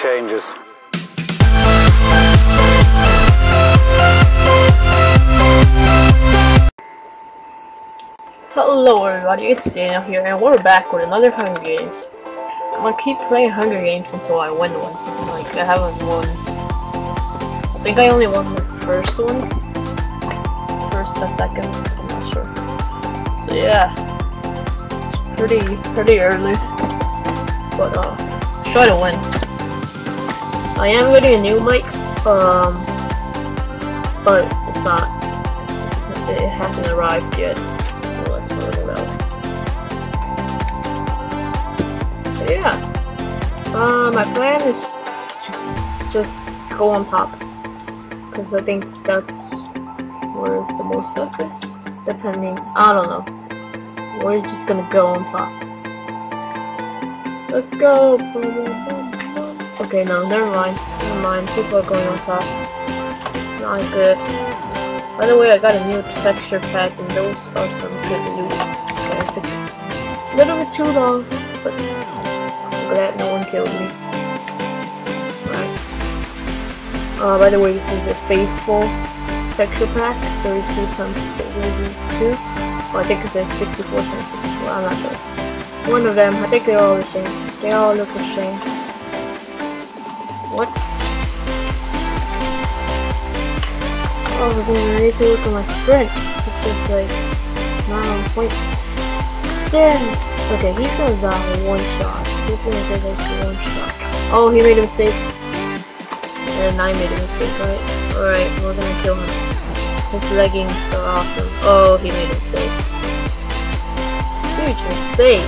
changes. Hello everybody, it's Daniel here, and we're back with another Hunger Games. I'm gonna keep playing Hunger Games until I win one. Like, I haven't won... I think I only won the first one. First and second, I'm not sure. So yeah, it's pretty, pretty early. But, uh, try to win. I am getting a new mic, um, but it's not, it's, it's, it hasn't arrived yet. So let's it. So yeah, uh, my plan is to just go on top, because I think that's where the most stuff is. Depending, I don't know. We're just gonna go on top. Let's go. Okay, no, never mind. Never mind. People are going on top. Not good. By the way, I got a new texture pack, and those are some good loot. Okay, it took a little bit too long, but I'm glad no one killed me. Alright. Uh, by the way, this is a faithful texture pack, 32 times 32. Well, I think it says 64 times 64. I'm not sure. One of them. I think they're all the same. They all look the same. What? Oh, we're getting ready to look at my sprint. It's just like not on point. Then, okay, he's gonna die one shot. He's gonna get like one shot. Oh, he made a mistake. And I made a mistake, right? Alright, we're gonna kill him. His leggings are awesome. Oh, he made a mistake. Huge mistake,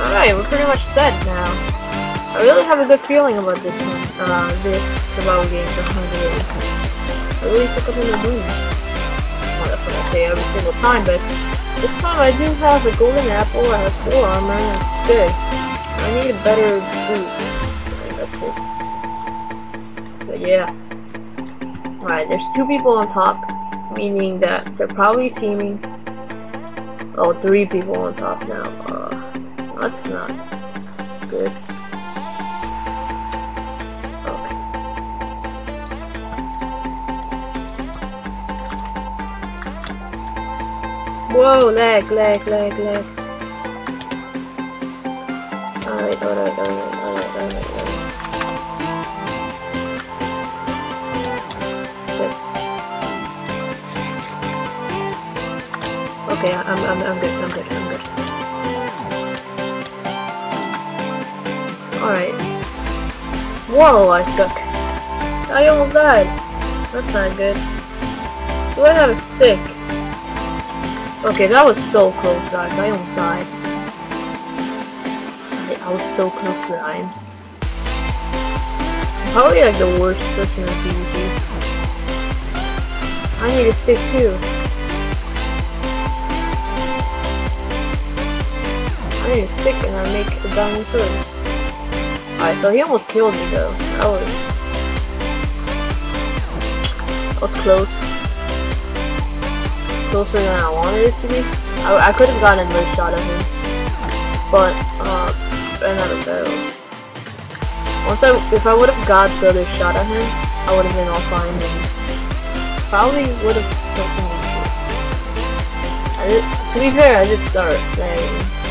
Alright, we're pretty much set now. I really have a good feeling about this one, uh, this survival game for Hunger Games. I really think I'm gonna. Well, that's what I say every single time, but this time I do have a golden apple, I have full armor, and it's good. I need a better boot. And that's it. But yeah. Alright, there's two people on top, meaning that they're probably teaming. Oh, three people on top now. Uh, that's not good. Whoa, lag, lag, lag, lag. Alright, alright, alright, alright, alright, Okay, I'm, I'm, I'm good, I'm good, I'm good. Alright. Whoa, I suck. I almost died. That's not good. Do I have a stick? Okay, that was so close, guys. I almost died. I, was so close to dying. Probably like the worst person in PvP. I need a stick too. I need a stick and I make a diamond sword. Alright, so he almost killed me though. That was... That was close. Closer than I wanted it to be. I, I could have gotten another shot at him. But, uh, ran out of barrels. Once I, if I would have got the other shot at him, I would have been all fine and probably would have killed him. I did, to be fair, I did start playing.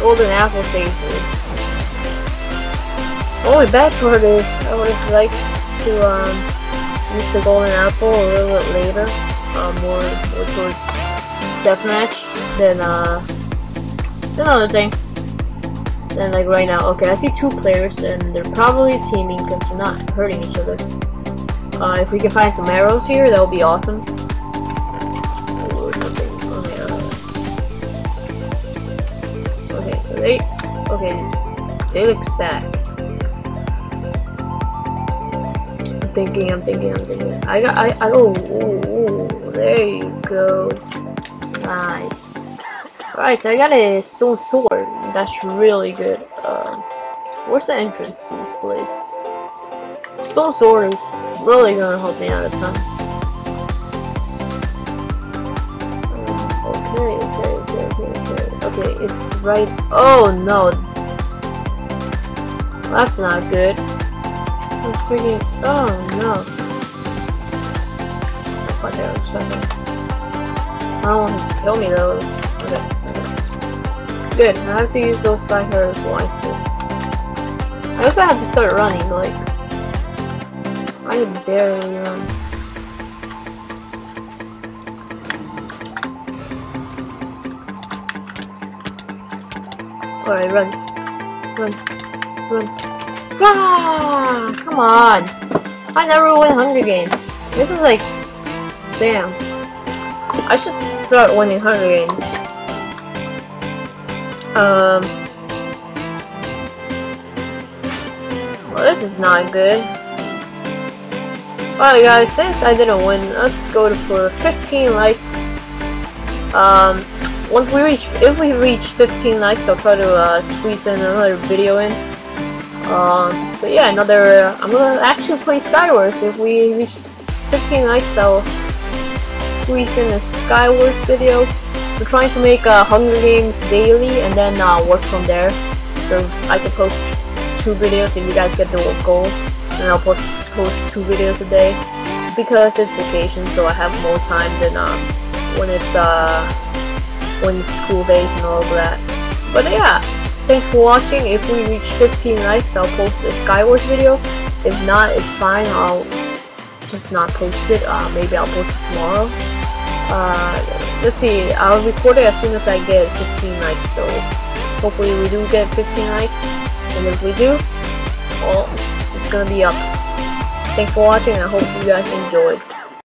Golden apple. The only bad part is I would have liked to um, use the golden apple a little bit later, um, more, more towards deathmatch than uh, than other things. Than like right now. Okay, I see two players and they're probably teaming because they're not hurting each other. Uh, if we can find some arrows here, that would be awesome. They, okay, they look stacked. I'm thinking, I'm thinking, I'm thinking. I got, I, I, oh, ooh, ooh, there you go. Nice. Alright, so I got a stone sword. That's really good. Uh, where's the entrance to this place? Stone sword is really gonna help me out a ton. Okay, okay, okay, okay, okay. Okay, it's right. Oh no. That's not good. I'm freaking. Oh no. What the I don't want him to kill me though. Okay, okay. Good, I have to use those five arrows wisely. I also have to start running, like. I barely run. Alright, run. Run. Run. Ah! Come on! I never win Hunger Games. This is like... Damn. I should start winning Hunger Games. Um... Well, this is not good. Alright guys, since I didn't win, let's go for 15 likes. Um, once we reach, if we reach 15 likes, I'll try to uh, squeeze in another video in. Um, so yeah, another, uh, I'm gonna actually play Skywars. If we reach 15 likes, I'll squeeze in a Skywars video. We're trying to make uh, Hunger Games daily and then uh, work from there. So I can post two videos if you guys get the goals. And I'll post, post two videos a day. Because it's vacation, so I have more time than um, when it's when it's school days and all of that. But yeah, thanks for watching. If we reach 15 likes, I'll post a Skywars video. If not, it's fine. I'll just not post it. Uh, maybe I'll post it tomorrow. Uh, let's see. I'll record it as soon as I get 15 likes. So hopefully we do get 15 likes. And if we do, well, it's gonna be up. Thanks for watching. I hope you guys enjoyed.